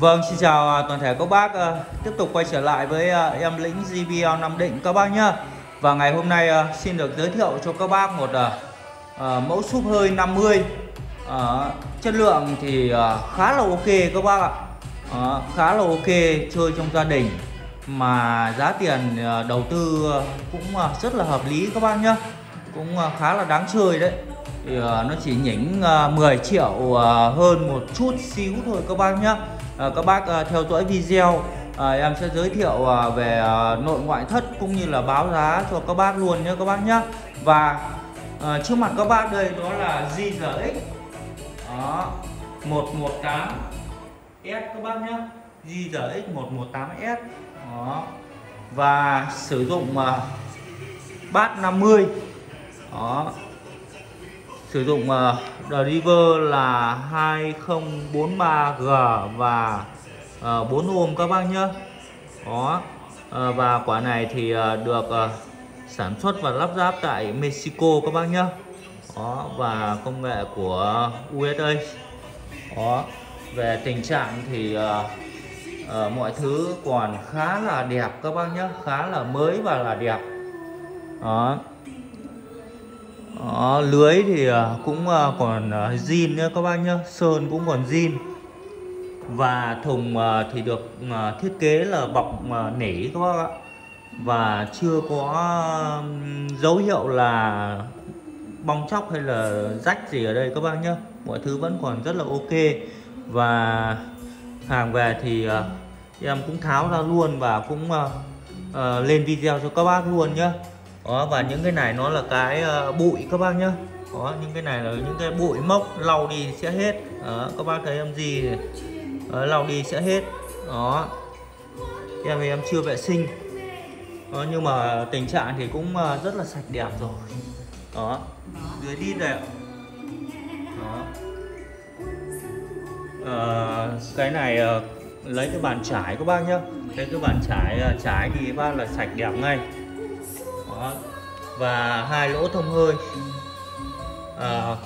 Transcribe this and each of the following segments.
Vâng, xin chào à, toàn thể các bác à, Tiếp tục quay trở lại với à, em lĩnh GBL Nam Định các bác nhá. Và ngày hôm nay xin được giới thiệu cho các bác một mẫu súp hơi 50 Chất lượng thì khá là ok các bác ạ. Khá là ok chơi trong gia đình. Mà giá tiền đầu tư cũng rất là hợp lý các bác nhá. Cũng khá là đáng chơi đấy. Thì nó chỉ nhỉnh 10 triệu hơn một chút xíu thôi các bác nhá à, các bác à, theo dõi video à, em sẽ giới thiệu à, về à, nội ngoại thất cũng như là báo giá cho các bác luôn nhé các bác nhé. Và à, trước mặt các bác đây đó là GRX đó 118 S các bác nhé. GRX 118S đó. Và sử dụng à, bát 50 đó sử dụng ờ, uh, driver là 2043G và uh, 4 ôm các bác nhé đó. Uh, và quả này thì uh, được uh, sản xuất và lắp ráp tại Mexico các bác nhé đó và công nghệ của USA đó. Về tình trạng thì uh, uh, mọi thứ còn khá là đẹp các bác nhé khá là mới và là đẹp. Đó đó, lưới thì ờ, cũng ờ, còn zin nữa các bác nhá. Sơn cũng còn zin. Và thùng thì được thiết kế là bọc nỉ các bác ạ. Và chưa có dấu hiệu là bong chóc hay là rách gì ở đây các bác nhá. Mọi thứ vẫn còn rất là ok. Và hàng về thì em cũng tháo ra luôn và cũng lên video cho các bác luôn nhá đó và những cái này nó là cái ờ, bụi các bác nhá. Đó những cái này là những cái bụi mốc lau đi sẽ hết. Đó, các bác thấy em gì đó, ờ, lau đi sẽ hết. Đó. Em thì em chưa vệ sinh. Đó, nhưng mà tình trạng thì cũng ờ, rất là sạch đẹp rồi. Đó. Dưới đi này đó. À, cái này lấy cái bàn trải các bác nhá. Lấy cái bàn trải trải thì các bác là sạch đẹp ngay và hai lỗ thông hơi. À,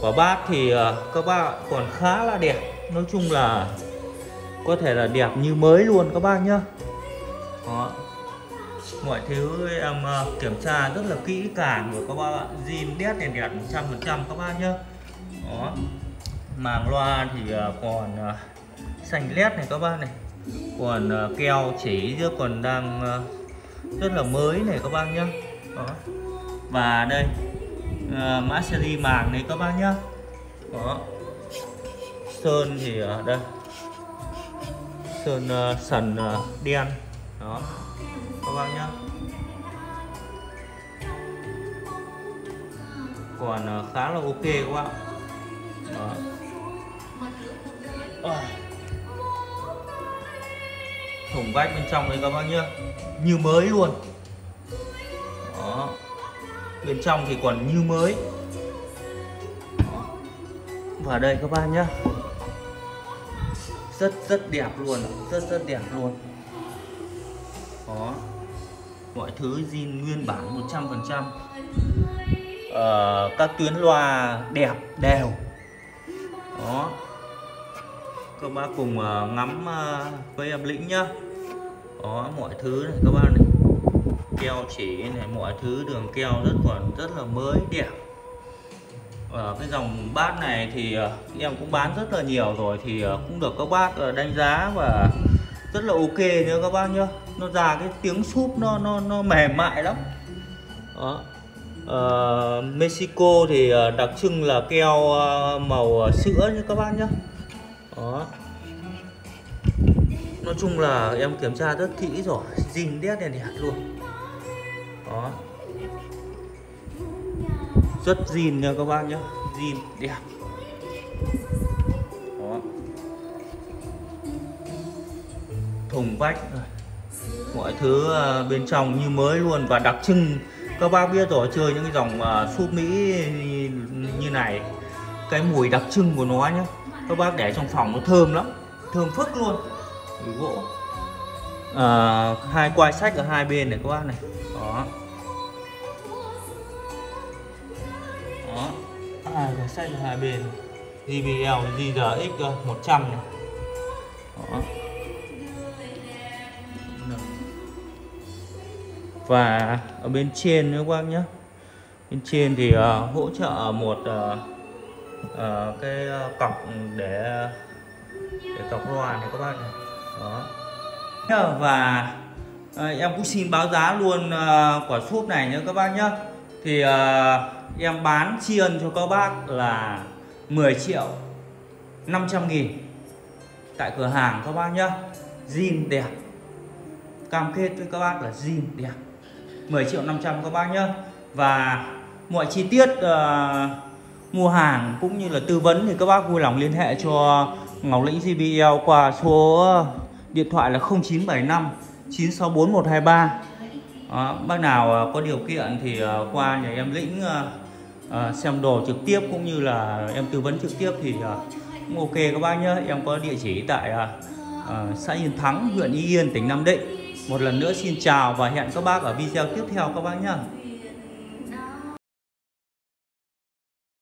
quả bát thì à, các bác còn khá là đẹp. Nói chung là có thể là đẹp như mới luôn các bác nhá. Đó. Mọi thứ em à, kiểm tra rất là kỹ càng rồi các bác ạ. Zin đét đèn đẹp 100 phần trăm các bác nhá. Đó. Màng loa thì à, còn xanh led này các bác này. Còn keo chỉ chứ còn đang rất là mới này các bác nhá. Đó. Và đây à, mã seri màng này các bác nhá. Đó. Sơn thì ở đây. Sơn uh, sần uh, đen. Đó. Các bác nhá. Còn uh, khá là ok các bác. Đó. À thùng vách bên trong đây các bác nhá như mới luôn. Đó. Bên trong thì còn như mới. Đó. và đây các bác nhá. Rất rất đẹp luôn rất rất đẹp luôn. Đó. Mọi thứ zin nguyên bản 100 phần trăm. Ờ, các tuyến loa đẹp đều. Đó các bác cùng ờ, ngắm ờ, với em lĩnh nhá. Đó mọi thứ này các bác này. Keo chỉ này mọi thứ đường keo rất còn rất là mới đẹp. Ở cái dòng bát này thì ờ, em cũng bán rất là nhiều rồi thì cũng được các bác đánh giá và rất là ok nữa các bác nhá. Nó ra cái tiếng súp nó nó nó mềm mại lắm. Đó. Uh, Mexico thì uh, đặc trưng là keo uh, màu sữa như các bác nhá đó. Nói chung là em kiểm tra rất kỹ rồi, zin đét đèn đẹp luôn. Đó. Rất zin nha các bác nhé zin đẹp. Đó. Thùng vách mọi thứ à, bên trong như mới luôn và đặc trưng. Các bác biết rồi, chơi những cái dòng à, súp mỹ như này, cái mùi đặc trưng của nó nhá các bác để trong phòng nó thơm lắm thơm phức luôn. Gỗ. À, hai quai sách ở hai bên này các bác này. Đó. Đó. Hai quai sách ở hai bên JBL JRX 100 này. Đó. và ở bên trên nữa các bác nhé. Bên trên thì uh, hỗ trợ một uh, uh, cái ờ, cọc để để cọc loa này các bác này. Đó. Và uh, em cũng xin báo giá luôn uh, quả súp này nhé các bác nhé thì uh, em bán tri ân cho các bác là 10 triệu 500 nghìn tại cửa hàng các bác nhé zin đẹp. Cam kết với các bác là zin đẹp. 10 triệu 500 các bác nhé và mọi chi tiết uh, mua hàng cũng như là tư vấn thì các bác vui lòng liên hệ cho Ngọc Lĩnh JBL qua số điện thoại là 0975 964 123 Đó, bác nào à, có điều kiện thì à, qua nhà em Lĩnh à, xem đồ trực tiếp cũng như là em tư vấn trực tiếp thì cũng ok các bác nhé em có địa chỉ tại xã Yên Thắng huyện Y Yên tỉnh Nam Định. Một lần nữa xin chào và hẹn các bác ở video tiếp theo các bác nhé